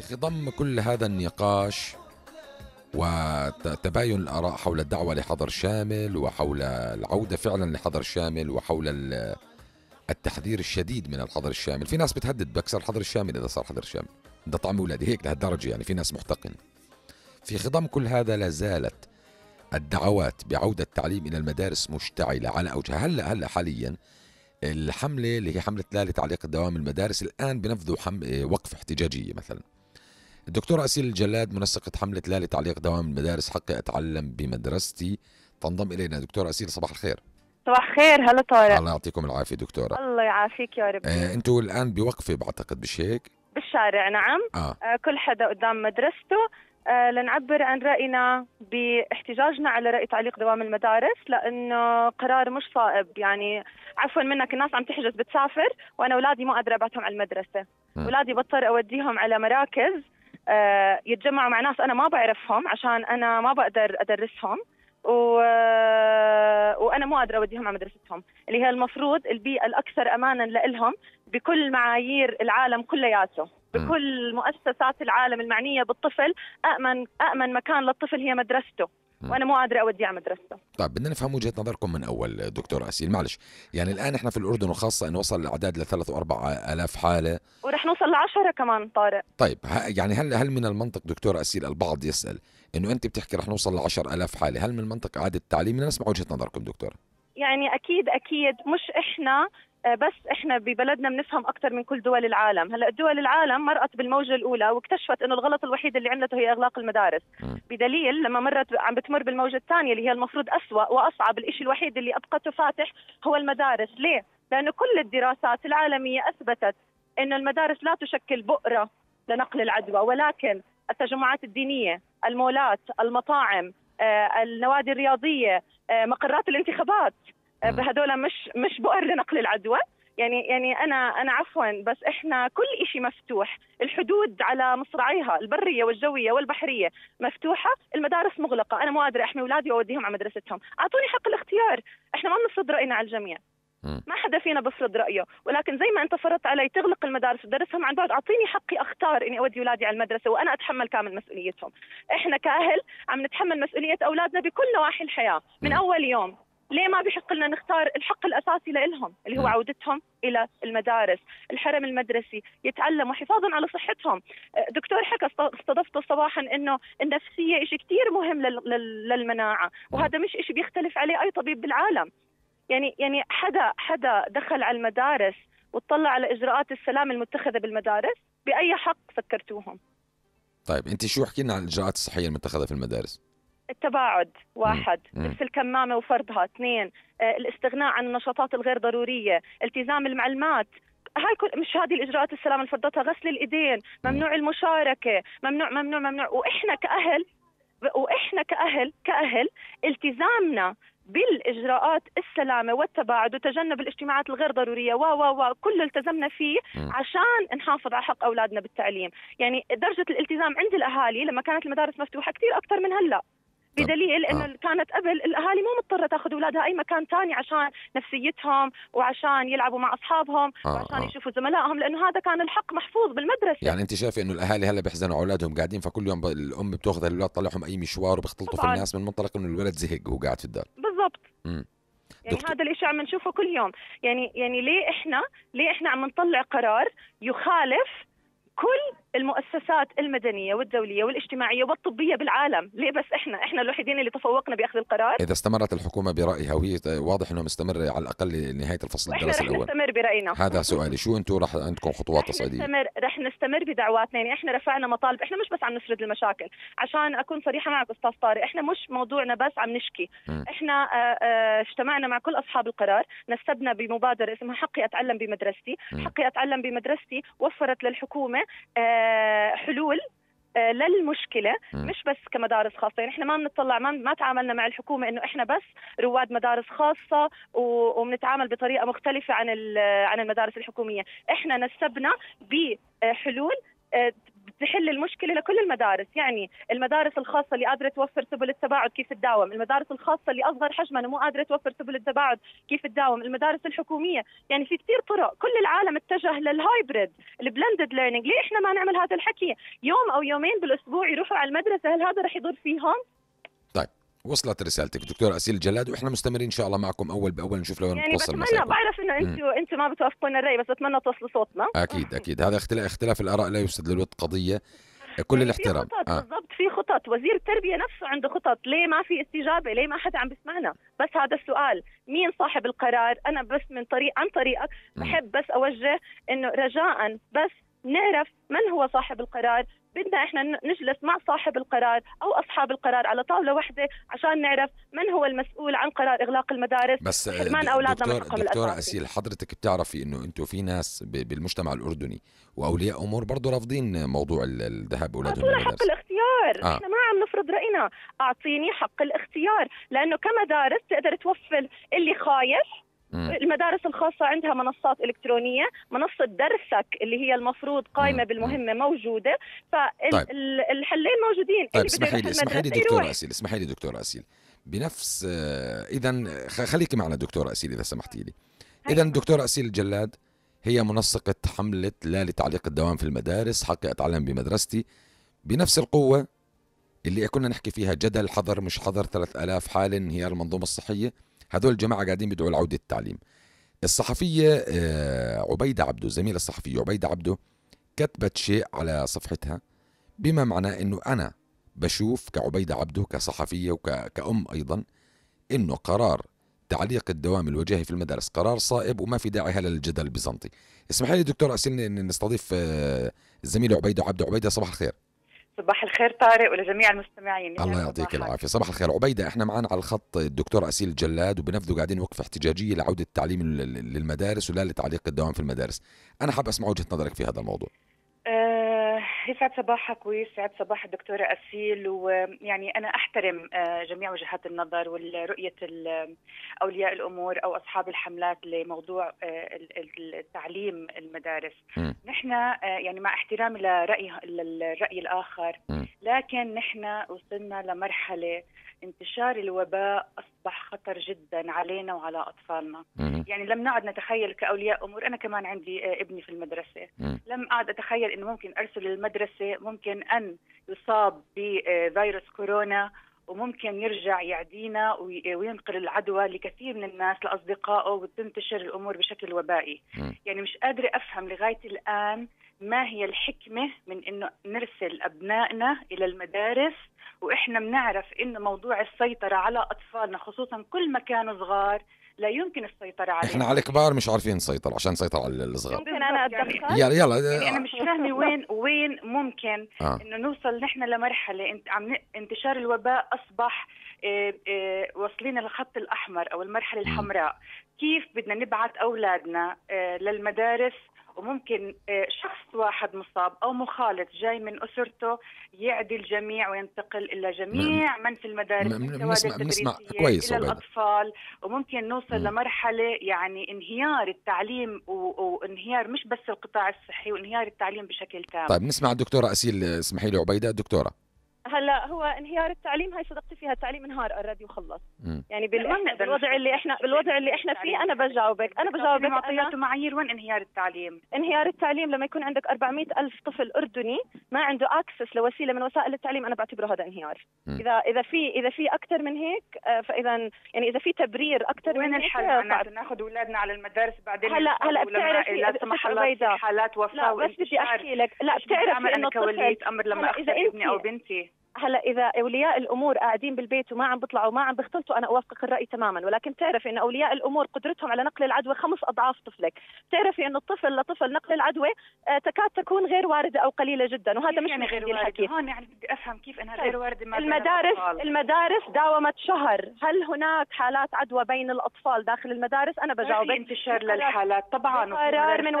في خضم كل هذا النقاش وتباين الآراء حول الدعوة لحظر شامل وحول العودة فعلا لحظر شامل وحول التحذير الشديد من الحظر الشامل. في ناس بتهدد بكسر الحظر الشامل إذا صار حظر شامل. ده طعم أولادي هيك لهالدرجة يعني في ناس محتقن. في خضم كل هذا لا زالت الدعوات بعودة التعليم إلى المدارس مشتعلة على أوجها هلأ هلأ حاليا الحملة اللي هي حملة لا لتعليق الدوام المدارس الآن بنفذوا حم... وقف احتجاجية مثلا. الدكتورة أسيل الجلاد منسقة حملة لا لتعليق دوام المدارس حقي أتعلم بمدرستي. تنضم إلينا دكتورة أسيل صباح الخير. صباح الخير هلا طارق. الله يعطيكم العافية دكتورة. الله يعافيك يا رب. آه أنتوا الآن بوقفة بعتقد مش هيك؟ بالشارع نعم. آه. آه كل حدا قدام مدرسته. آه لنعبر عن رأينا باحتجاجنا على رأي تعليق دوام المدارس لأنه قرار مش صائب. يعني عفوا منك الناس عم تحجز بتسافر وأنا أولادي مو قادرة أبعتهم على المدرسة. أولادي بضطر أوديهم على مراكز. آه يتجمعوا مع ناس أنا ما بعرفهم عشان أنا ما بقدر أدرسهم. و... آه، وأنا مو قادرة أوديهم على مدرستهم. اللي هي المفروض البيئة الأكثر امانا لهم بكل معايير العالم كلياته. بكل مؤسسات العالم المعنية بالطفل امن امن مكان للطفل هي مدرسته. وأنا مو قادرة أوديه على مدرسته طيب بدنا نفهم وجهة نظركم من أول دكتور أسيل. معلش يعني الآن إحنا في الأردن وخاصة إنه وصل الأعداد لثلاث وأربع آلاف حالة. ورح نوصل لعشرة كمان طارق. طيب يعني هل هل من المنطق دكتور أسيل البعض يسأل إنه أنت بتحكي رح نوصل ل ألاف حالة هل من المنطق إعادة التعليم؟ بدنا نسمع وجهة نظركم دكتور. يعني أكيد أكيد. مش إحنا بس إحنا ببلدنا بنفهم أكثر من كل دول العالم. هلأ دول العالم مرقت بالموجة الأولى واكتشفت إنه الغلط الوحيد اللي عملته هي إغلاق المدارس. بدليل لما مرت عم بتمر بالموجة الثانية اللي هي المفروض أسوأ وأصعب الشيء الوحيد اللي أبقته فاتح هو المدارس. ليه؟ لأنه كل الدراسات العالمية أثبتت إنه المدارس لا تشكل بؤرة لنقل العدوى ولكن التجمعات الدينية المولات المطاعم آه، النوادي الرياضية آه، مقرات الانتخابات هذول مش مش بؤر لنقل العدوى. يعني يعني أنا أنا عفوا بس إحنا كل شيء مفتوح. الحدود على مصراعيها البرية والجوية والبحرية مفتوحة المدارس مغلقة. أنا مو قادرة أحمي أولادي وأوديهم على مدرستهم. أعطوني حق الاختيار. إحنا ما بنفرض رأينا على الجميع. ما حدا فينا بفرض رأيه. ولكن زي ما أنت فرضت علي تغلق المدارس وتدرسهم عن بعد أعطيني حقي أختار إني أودي أولادي على المدرسة وأنا أتحمل كامل مسؤوليتهم. إحنا كأهل عم نتحمل مسؤولية أولادنا بكل نواحي الحياة. من أول يوم ليه ما بيحق لنا نختار الحق الأساسي لهم اللي هو عودتهم إلى المدارس، الحرم المدرسي، يتعلموا حفاظا على صحتهم. دكتور حكى استضفته صباحا إنه النفسية شيء كثير مهم للمناعة، وهذا مش شيء بيختلف عليه أي طبيب بالعالم. يعني يعني حدا حدا دخل على المدارس وطلع على إجراءات السلام المتخذة بالمدارس، بأي حق سكرتوهم؟ طيب أنت شو حكي لنا عن الإجراءات الصحية المتخذة في المدارس؟ التباعد واحد لبس الكمامة وفرضها اثنين آه، الاستغناء عن النشاطات الغير ضرورية التزام المعلمات. هاي كل مش هذه الإجراءات السلام اللي فرضتها غسل الإيدين ممنوع المشاركة ممنوع ممنوع ممنوع. وإحنا كاهل وإحنا كاهل كأهل التزامنا بالإجراءات السلامة والتباعد وتجنب الاجتماعات الغير ضرورية و و و كله التزمنا فيه عشان نحافظ على حق أولادنا بالتعليم، يعني درجة الالتزام عند الأهالي لما كانت المدارس مفتوحة كثير أكثر من هلأ. بدليل إنه آه. كانت قبل الأهالي مو مضطرة تأخذ أولادها أي مكان ثاني عشان نفسيتهم وعشان يلعبوا مع أصحابهم آه. وعشان آه. يشوفوا زملائهم لأنه هذا كان الحق محفوظ بالمدرسة يعني أنت شايفه إنه الأهالي هلأ بيحزنوا على أولادهم قاعدين فكل يوم الأم بتأخذ الأولاد تطلعهم أي مشوار وبيختلطوا في الناس من منطلق إنه الولد زهق وهو قاعد في الدار بالضبط يعني دكتور. هذا الشيء عم نشوفه كل يوم يعني يعني ليه إحنا ليه إحنا عم نطلع قرار يخالف كل المؤسسات المدنية والدولية والاجتماعية والطبية بالعالم، ليه بس إحنا؟ إحنا الوحيدين اللي تفوقنا بأخذ القرار. إذا استمرت الحكومة برأيها وهي واضح إنه مستمر على الأقل لنهاية الفصل الدراسي الأول. نستمر برأينا. هذا سؤالي، شو أنتم رح عندكم خطوات تصعيدية؟ نستمر رح نستمر بدعواتنا، يعني إحنا رفعنا مطالب، إحنا مش بس عم نسرد المشاكل، عشان أكون صريحة معك أستاذ طارق، إحنا مش موضوعنا بس عم نشكي، م. إحنا آه آه اجتمعنا مع كل أصحاب القرار، نسبنا بمبادرة اسمها حقي أتعلم بمدرستي، م. حقي أتعلم بمدرستي وفرت للحكومة آه حلول حلول آه، للمشكلة مش بس كمدارس خاصة. يعني إحنا ما بنطلع ما, ما تعاملنا مع الحكومة إنه إحنا بس رواد مدارس خاصة وبنتعامل بطريقة مختلفة عن عن المدارس الحكومية. إحنا نسبنا بحلول آه، تحل المشكلة لكل المدارس. يعني المدارس الخاصة اللي قادرة توفر سبل التباعد كيف تداوم. المدارس الخاصة اللي أصغر حجما ومو قادرة توفر سبل التباعد كيف تداوم. المدارس الحكومية. يعني في كثير طرق. كل العالم اتجه للهايبريد ال blended learning. ليه إحنا ما نعمل هذا الحكي؟ يوم أو يومين بالأسبوع يروحوا على المدرسة هل هذا رح يضر فيهم؟ وصلت رسالتك دكتور أسيل جلاد وإحنا مستمرين إن شاء الله معكم أول بأول نشوف لو يعني نتوصل بتمنى بعرف إنه أنتوا أنتوا ما بتوافقون الرأي بس بتمنى توصلوا صوتنا. أكيد أكيد. هذا اختلاف اختلاف الآراء لا يفسد للود قضية. كل الاحترام في خطط آه. بالضبط في خطط. وزير التربية نفسه عنده خطط. ليه ما في استجابة؟ ليه ما حدا عم بيسمعنا؟ بس هذا السؤال مين صاحب القرار؟ أنا بس من طريق عن طريقك. بحب بس أوجه إنه رجاء بس نعرف من هو صاحب القرار بدنا إحنا نجلس مع صاحب القرار أو أصحاب القرار على طاولة واحدة عشان نعرف من هو المسؤول عن قرار إغلاق المدارس بس حرمان أولادنا من دكتور حقهم الأساسي. أسيل حضرتك بتعرفي إنه أنتم في ناس بالمجتمع الأردني وأولياء أمور برضه رافضين موضوع ال- الذهاب أولادهم أعطونا حق الاختيار آه. إحنا ما عم نفرض رأينا أعطيني حق الاختيار لأنه كمدارس تقدر توفر اللي خايف مم. المدارس الخاصة عندها منصات إلكترونية منصة درسك اللي هي المفروض قائمة مم. بالمهمة موجودة طيب. فالحلين موجودين طيب اللي بده اسمحي لي اسمحي لي دكتورة. اسيل اسمحي لي دكتورة اسيل بنفس اذا خليكي معنا دكتورة اسيل إذا سمحتي لي اذا دكتورة اسيل الجلاد هي منسقة حملة لا لتعليق الدوام في المدارس حقي أتعلم بمدرستي بنفس القوة اللي كنا نحكي فيها جدل حظر مش حظر 3000 حالة انهيار المنظومة الصحية هذول الجماعة قاعدين بيدعوا لعودة التعليم. الصحفية آه، عبيدة عبده الزميلة الصحفية عبيدة عبده كتبت شيء على صفحتها بما معناه إنه أنا بشوف كعبيدة عبده كصحفية وكأم أيضا إنه قرار تعليق الدوام الوجاهي في المدارس قرار صائب وما في داعي هلأ للجدل البيزنطي. اسمحي لي دكتور اسيل إن نستضيف آه، الزميلة عبيدة عبده. عبيدة صباح الخير. صباح الخير طارق ولجميع المستمعين. الله يعطيك صباحك. العافية. صباح الخير. عبيدة إحنا معنا على الخط الدكتور أسيل الجلاد وبنفذوا قاعدين وقفة احتجاجية لعودة التعليم لل- للمدارس ولا لتعليق الدوام في المدارس. أنا حاب أسمع وجهة نظرك في هذا الموضوع. يسعد صباحك ويسعد صباح الدكتورة أسيل ويعني أنا أحترم آه جميع وجهات النظر والرؤية ال- أولياء الأمور أو أصحاب الحملات لموضوع آه ال- ال- التعليم المدارس. نحن آه يعني مع احترامي لرأي للرأي الآخر. لكن نحن وصلنا لمرحلة انتشار الوباء أصبح خطر جدا علينا وعلى أطفالنا مم. يعني لم نعد نتخيل كأولياء أمور أنا كمان عندي آه، ابني في المدرسة مم. لم أعد أتخيل أنه ممكن أرسل للمدرسة ممكن أن يصاب بفيروس كورونا وممكن يرجع يعدينا وي- وينقل العدوى لكثير من الناس لأصدقائه وتنتشر الأمور بشكل وبائي مم. يعني مش قادرة أفهم لغاية الآن ما هي الحكمة من أنه نرسل أبنائنا إلى المدارس وإحنا بنعرف أنه موضوع السيطرة على أطفالنا خصوصا كل ما كانوا صغار لا يمكن السيطرة عليهم إحنا على كبار مش عارفين نسيطر عشان نسيطر على الصغار ممكن أنا بالضبط يعني. أتدخل يلا يلا يعني أنا مش فاهمة وين وين ممكن آه. إنه نوصل نحن لمرحلة انت عم انتشار الوباء أصبح آه، آه، واصلين للخط الأحمر أو المرحلة مم. الحمراء كيف بدنا نبعث أولادنا آه، للمدارس وممكن آه، شخص واحد مصاب أو مخالط جاي من أسرته يعدي الجميع وينتقل إلى جميع من في المدارس م- من م- الكوادر بنسمع- بنسمع التدريسية كويس إلى. الأطفال. وممكن نوصل مم. لمرحلة يعني انهيار التعليم وانهيار مش بس القطاع الصحي وانهيار التعليم بشكل تام. طيب نسمع الدكتورة أسيل اسمحي لي عبيدة. دكتورة. هلا هو انهيار التعليم هاي صدقتي فيها التعليم انهار اوريدي وخلص. يعني بالوضع اللي إحنا بالوضع اللي إحنا. فيه أنا بجاوبك أنا بجاوبك معطيات ومعايير وين انهيار التعليم انهيار التعليم لما يكون عندك 400 ألف طفل أردني ما عنده أكسس لوسيلة من وسائل التعليم أنا بعتبره هذا انهيار مم. إذا إذا في إذا في أكثر من هيك آه، فإذا يعني إذا في تبرير أكثر وين من هيك الحل آه، معناته. ناخذ أولادنا على المدارس بعدين هلا- هلا بتعرفي- لا سمح الله حالات لا وفاه بس بدي. أحكي لك لا بتعرفي أنا الطفل كولية أمر لما اخسر ابني أو بنتي هلا إذا أولياء الأمور قاعدين بالبيت وما عم بيطلعوا وما عم بيختلطوا أنا أوافقك الرأي تماما. ولكن بتعرفي إن أولياء الأمور قدرتهم على نقل العدوى خمس أضعاف طفلك. بتعرفي انه الطفل لطفل نقل العدوى آه، تكاد تكون غير واردة أو قليلة جدا. وهذا مش يعني غير عندي وارد الحكي هون يعني بدي أفهم كيف إنها طيب، غير واردة ما المدارس الأطفال. المدارس داومت شهر. هل هناك حالات عدوى بين الأطفال داخل المدارس؟ أنا بجاوبك انتشار للحالات طبعا مدارس من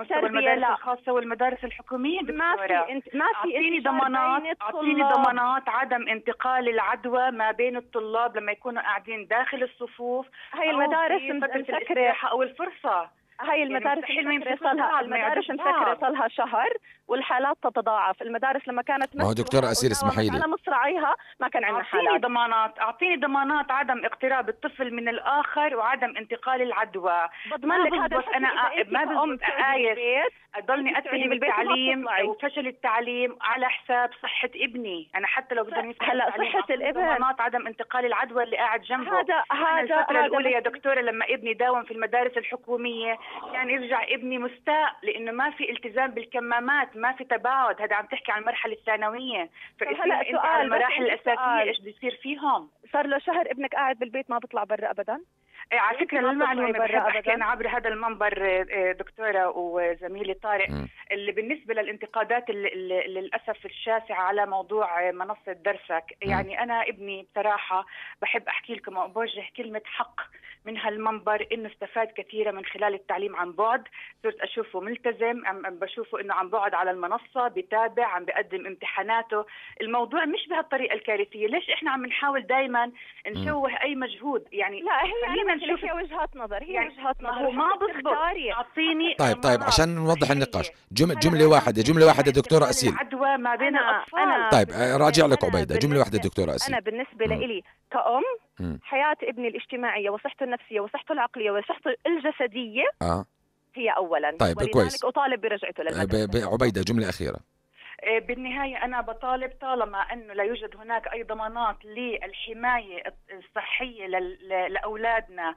التربية، المدارس لا. الخاصة والمدارس الحكومية ما. في ما في ضمانات أعطيني الطلاب. ضمانات عدم انتقال العدوى ما بين الطلاب لما يكونوا قاعدين داخل الصفوف أو المدارس مسكرة. أو الفرصة. هاي المدارس مستحيل ما المفكرة يمسكوا صار لها بعض، ما المدارس بعض. صار لها شهر والحالات تتضاعف المدارس لما كانت ما هو أسيل وداومت اسمحي لي. على مصراعيها ما كان عندنا أعطيني حالات ضمانات أعطيني ضمانات عدم اقتراب الطفل من الآخر وعدم انتقال العدوى بضمن ما لك هذا إذا أ- ما بزبط آيس. بالبيت أضلني اتهم بالبيت وما التعليم بتطلعي. وفشل التعليم على حساب صحة ابني أنا حتى لو بدهم هلا أعطيني الابن. ضمانات عدم انتقال العدوى اللي قاعد جنبه هذا هذا الفترة هذا الأولى يا دكتورة لما ابني داوم في المدارس الحكومية كان يرجع ابني مستاء لأنه ما في التزام بالكمامات ما في تباعد. هذا عم تحكي عن المرحلة الثانوية. فإذا هلأ أنت سؤال، على المراحل عندي الأساسية سؤال. إيش بده يصير فيهم. صار له شهر ابنك قاعد بالبيت ما بيطلع برا ابدا؟ على فكرة ما للمعلومة تطلعي برا بحب أحكي أبداً. أنا عبر هذا المنبر آه، آه، دكتورة وزميلي طارق مم. اللي بالنسبة للانتقادات اللي للأسف الشاسعة على موضوع منصة درسك مم. يعني أنا ابني بصراحة بحب أحكي لكم وبوجه كلمة حق من هالمنبر إنه استفاد كثيرا من خلال التعليم عن بعد صرت أشوفه ملتزم عم بشوفه إنه عن بعد على المنصة بتابع عم بقدم امتحاناته الموضوع مش بهالطريقة الكارثية ليش إحنا عم نحاول دائما نشوه أي مجهود يعني لا هي هي وجهات نظر هي يعني وجهات نظر هو ما بزبط. أعطيني طيب طيب عشان نوضح. النقاش. جمل هلا جملة واحدة جملة واحدة دكتورة انتقال أسيل. العدوى ما بين أنا- الأطفال. أنا طيب راجع لك جملة واحدة بالنسبة- دكتورة أسيل. أنا بالنسبة. لإلي كأم. حياة ابني الاجتماعية وصحته النفسية وصحته العقلية وصحته الجسدية آه. هي اولا. طيب، ولذلك كويس. أطالب برجعته ب- للمدرسة. ب- عبيدة جملة أخيرة. آه، بالنهاية أنا بطالب طالما أنه لا يوجد هناك أي ضمانات للحماية الصحية لأولادنا. آه،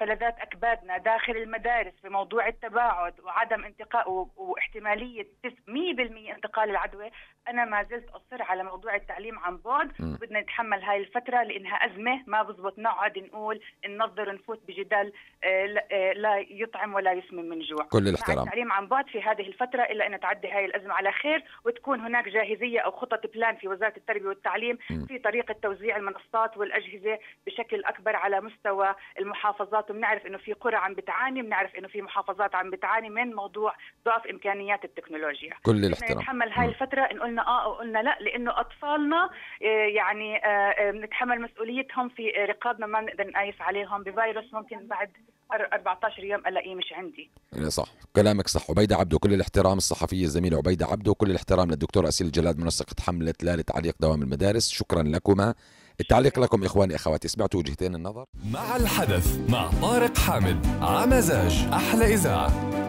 فلذات أكبادنا داخل المدارس في موضوع التباعد وعدم انتقاء واحتمالية تس- 100% انتقال العدوى أنا ما زلت أصر على موضوع التعليم عن بعد. مم. بدنا نتحمل هاي الفترة لأنها أزمة ما بزبط. نقعد نقول ننظر نفوت بجدال آه، لا- آه، لا يطعم ولا يسمن من جوع. كل الاحترام. التعليم عن بعد في هذه الفترة إلا أن تعدي هذه الأزمة. على خير وتكون هناك جاهزية أو خطط بلان في وزارة التربية والتعليم. في طريقة توزيع المنصات والأجهزة بشكل أكبر على مستوى المحافظات وبنعرف أنه في قرى عم بتعاني بنعرف أنه في محافظات عم بتعاني من موضوع ضعف إمكانيات التكنولوجيا كل الاحترام نتحمل هاي مم. الفترة إن قلنا آه أو قلنا لأ لأنه أطفالنا آه، يعني آه، آه، بنتحمل مسؤوليتهم في رقابنا ما بنقدر نقايس عليهم بفيروس ممكن بعد 14 يوم ألاقيه مش عندي. صح. كلامك صح. عبيدة عبده كل الاحترام. الصحفية الزميلة عبيدة عبده وكل الاحترام للدكتور أسيل الجلاد منسقة حملة لا لتعليق دوام المدارس. شكرا لكما. التعليق لكم إخواني أخواتي سمعتوا وجهتين النظر. مع الحدث مع طارق حامد. عمزاج أحلى إذاعة.